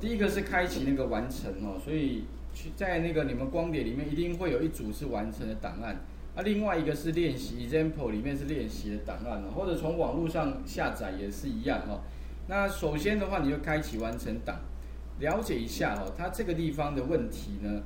第一个是开启那个完成哦，所以去在那个你们光碟里面一定会有一组是完成的档案，啊，另外一个是练习 example 里面是练习的档案哦，或者从网络上下载也是一样哦。那首先的话，你就开启完成档，了解一下哦，它这个地方的问题呢，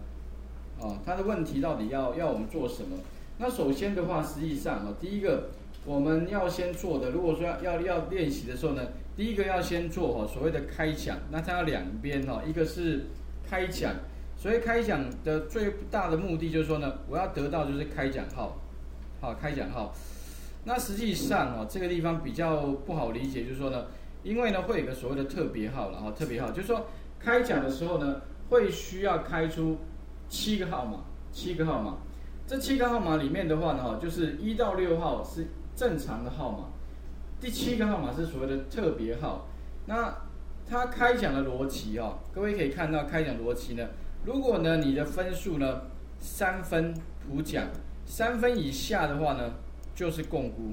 哦，它的问题到底要要我们做什么？那首先的话，实际上哦，第一个我们要先做的，如果说要要练习的时候呢。第一个要先做哈所谓的开奖，那它要两边哈，一个是开奖，所以开奖的最大的目的就是说呢，我要得到就是开奖号，好开奖号。那实际上哦，这个地方比较不好理解，就是说呢，因为呢会有个所谓的特别号了哈，特别号就是说开奖的时候呢，会需要开出七个号码，七个号码。这七个号码里面的话呢，就是一到六号是正常的号码。第七个号码是所谓的特别号，那它开奖的逻辑哦，各位可以看到开奖逻辑呢，如果呢你的分数呢三分普奖，三分以下的话呢就是共估。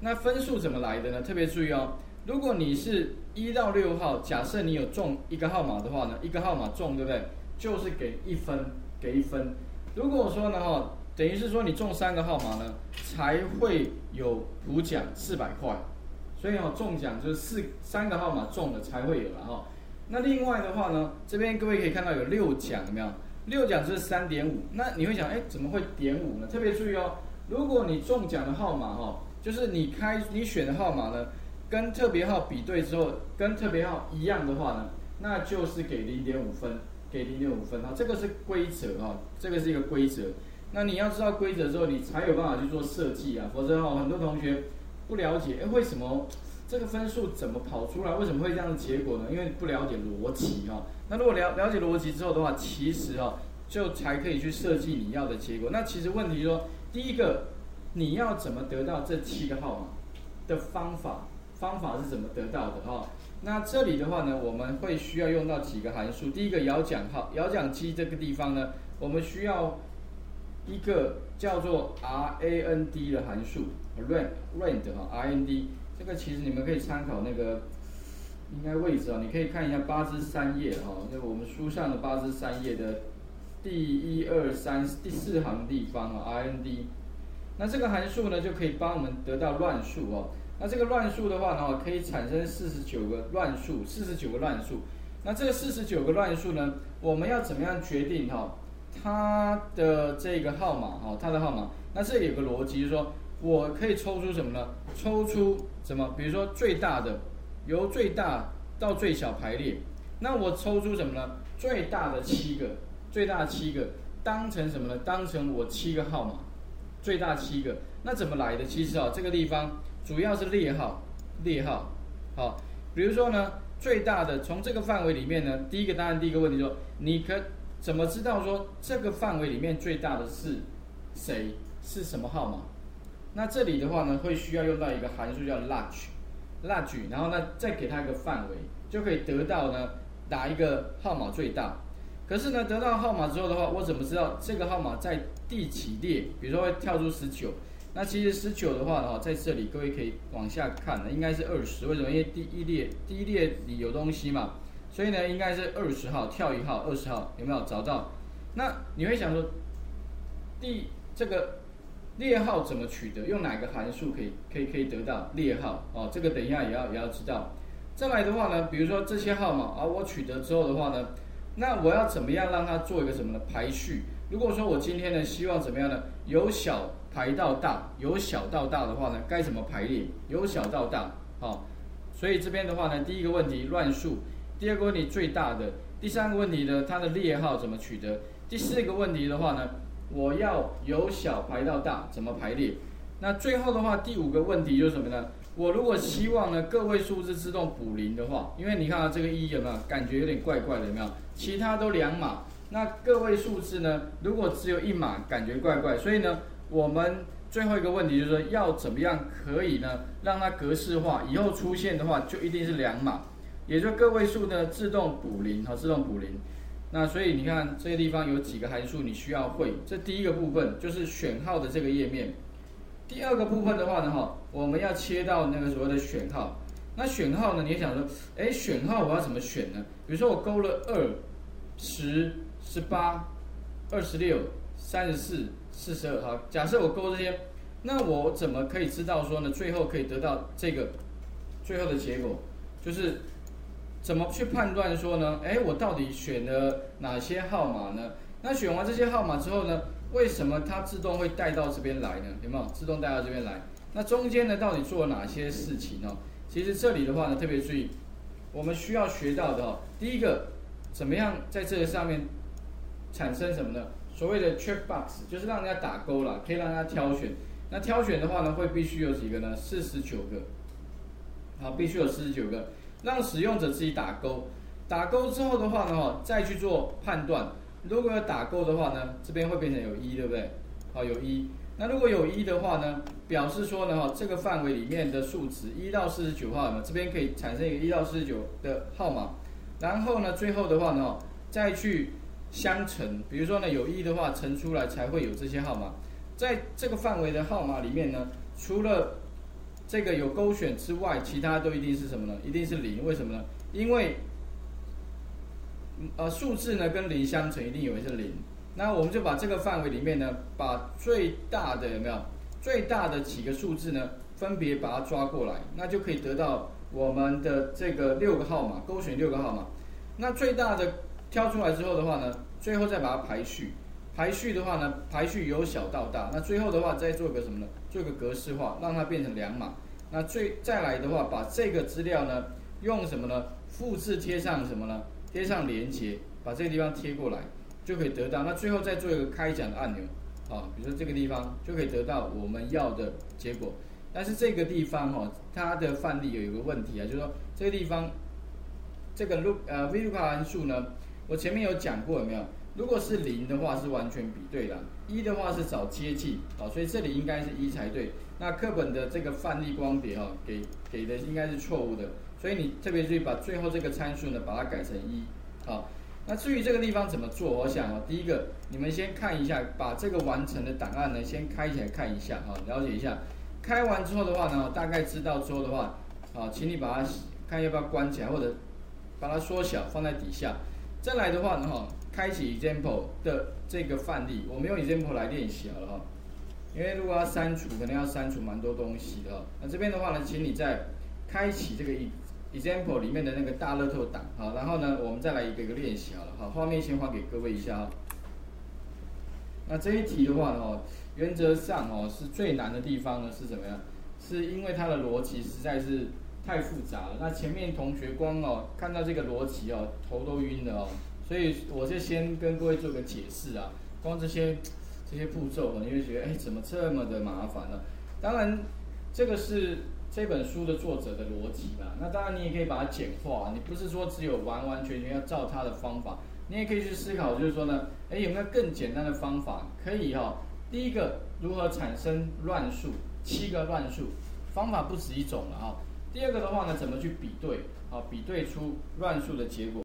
那分数怎么来的呢？特别注意哦，如果你是一到六号，假设你有中一个号码的话呢，一个号码中对不对？就是给一分，给一分。如果说呢哈。等于是说你中三个号码呢，才会有普奖四百块，所以哦中奖就是四三个号码中了才会有了哈。那另外的话呢，这边各位可以看到有六奖有没有？六奖就是三点五。那你会想，哎，怎么会点五呢？特别注意哦，如果你中奖的号码哈，就是你开你选的号码呢，跟特别号比对之后，跟特别号一样的话呢，那就是给零点五分，给零点五分哈。这个是规则哈，这个是一个规则。那你要知道规则之后，你才有办法去做设计啊，否则哈，很多同学不了解，哎，为什么这个分数怎么跑出来？为什么会这样的结果呢？因为不了解逻辑哈。那如果了了解逻辑之后的话，其实哈，就才可以去设计你要的结果。那其实问题说，第一个，你要怎么得到这七个号码的方法？方法是怎么得到的哈？那这里的话呢，我们会需要用到几个函数。第一个摇奖号，摇奖机这个地方呢，我们需要。一个叫做 rand 的函数，rand rand 哈，rand 这个其实你们可以参考那个应该位置啊，你可以看一下八之三页哈，就我们书上的八之三页的第一二三第四行地方啊 R N D。那这个函数呢，就可以帮我们得到乱数哦。那这个乱数的话呢，可以产生四十九个乱数，四十九个乱数。那这个四十九个乱数呢，我们要怎么样决定哈？它的这个号码哈，它的号码，那这里有个逻辑，就是说我可以抽出什么呢？抽出什么？比如说最大的，由最大到最小排列。那我抽出什么呢？最大的七个，最大七个当成什么呢？当成我七个号码，最大七个。那怎么来的？其实啊，这个地方主要是列号，列号。好，比如说呢，最大的从这个范围里面呢，第一个答案，第一个问题说，你可。怎么知道说这个范围里面最大的是谁？是什么号码？那这里的话呢，会需要用到一个函数叫 large，large，然后呢再给它一个范围，就可以得到呢哪一个号码最大。可是呢，得到号码之后的话，我怎么知道这个号码在第几列？比如说会跳出十九，那其实十九的话呢，在这里各位可以往下看呢，应该是二十。为什么？因为第一列第一列里有东西嘛。所以呢，应该是二十号跳一号，二十号有没有找到？那你会想说，第这个列号怎么取得？用哪个函数可以可以可以得到列号？哦，这个等一下也要也要知道。再来的话呢，比如说这些号码啊，我取得之后的话呢，那我要怎么样让它做一个什么呢？排序。如果说我今天呢希望怎么样呢？由小排到大，由小到大的话呢，该怎么排列？由小到大，好。所以这边的话呢，第一个问题乱数。第二个问题最大的，第三个问题呢，它的列号怎么取得？第四个问题的话呢，我要由小排到大，怎么排列？那最后的话，第五个问题就是什么呢？我如果希望呢个位数字自动补零的话，因为你看啊，这个一有没有感觉有点怪怪的？有没有？其他都两码，那个位数字呢，如果只有一码，感觉怪怪。所以呢，我们最后一个问题就是说，要怎么样可以呢，让它格式化？以后出现的话，就一定是两码。也就个位数呢，自动补零，好，自动补零。那所以你看这个地方有几个函数你需要会。这第一个部分就是选号的这个页面。第二个部分的话呢，哈，我们要切到那个所谓的选号。那选号呢？你也想说，哎，选号我要怎么选呢？比如说我勾了二、十、十八、二十六、三十四、四十二，好，假设我勾这些，那我怎么可以知道说呢？最后可以得到这个最后的结果，就是怎么去判断说呢？哎，我到底选了哪些号码呢？那选完这些号码之后呢？为什么它自动会带到这边来呢？有没有自动带到这边来？那中间呢，到底做了哪些事情呢？其实这里的话呢，特别注意，我们需要学到的哦，第一个，怎么样在这个上面产生什么呢？所谓的 check box，就是让人家打勾了，可以让人家挑选。那挑选的话呢，会必须有几个呢？四十九个，好，必须有四十九个，让使用者自己打勾。打勾之后的话呢，再去做判断。如果要打勾的话呢，这边会变成有一，对不对？好，有一。那如果有一的话呢，表示说呢，哈，这个范围里面的数值一到四十九号呢，这边可以产生一个一到四十九的号码。然后呢，最后的话呢，再去相乘。比如说呢，有一的话，乘出来才会有这些号码。在这个范围的号码里面呢，除了这个有勾选之外，其他都一定是什么呢？一定是零。为什么呢？因为呃，数字呢跟零相乘，一定有一个零。那我们就把这个范围里面呢，把最大的有没有最大的几个数字呢，分别把它抓过来，那就可以得到我们的这个六个号码，勾选六个号码。那最大的挑出来之后的话呢，最后再把它排序，排序的话呢，排序由小到大。那最后的话再做个什么呢？做个格式化，让它变成两码。那最再来的话，把这个资料呢，用什么呢？复制贴上什么呢？贴上连接，把这个地方贴过来，就可以得到。那最后再做一个开奖的按钮，啊，比如说这个地方就可以得到我们要的结果。但是这个地方哈，它的范例有一个问题啊，就是说这个地方这个 look 呃 VLOOKUP 函数呢，我前面有讲过有没有？如果是零的话是完全比对的，一的话是找接近，啊，所以这里应该是一才对。那课本的这个范例光碟哈，给给的应该是错误的。所以你特别注意把最后这个参数呢，把它改成一，好。那至于这个地方怎么做，我想啊，第一个你们先看一下，把这个完成的档案呢先开起来看一下哈，了解一下。开完之后的话呢，大概知道之后的话，啊，请你把它看要不要关起来，或者把它缩小放在底下。再来的话呢，哈，开启 example 的这个范例，我们用 example 来练习好了哈。因为如果要删除，可能要删除蛮多东西的。那这边的话呢，请你在开启这个。example 里面的那个大乐透档，好，然后呢，我们再来一个一个练习好了，好，画面先画给各位一下哈。那这一题的话呢，原则上哦是最难的地方呢是怎么样？是因为它的逻辑实在是太复杂了。那前面同学光哦看到这个逻辑哦头都晕了哦，所以我就先跟各位做个解释啊。光这些这些步骤你会觉得哎怎么这么的麻烦呢？当然这个是。这本书的作者的逻辑啦，那当然你也可以把它简化，你不是说只有完完全全要照他的方法，你也可以去思考，就是说呢，哎有没有更简单的方法可以哈？第一个如何产生乱数，七个乱数，方法不止一种了哈。第二个的话呢，怎么去比对，啊比对出乱数的结果。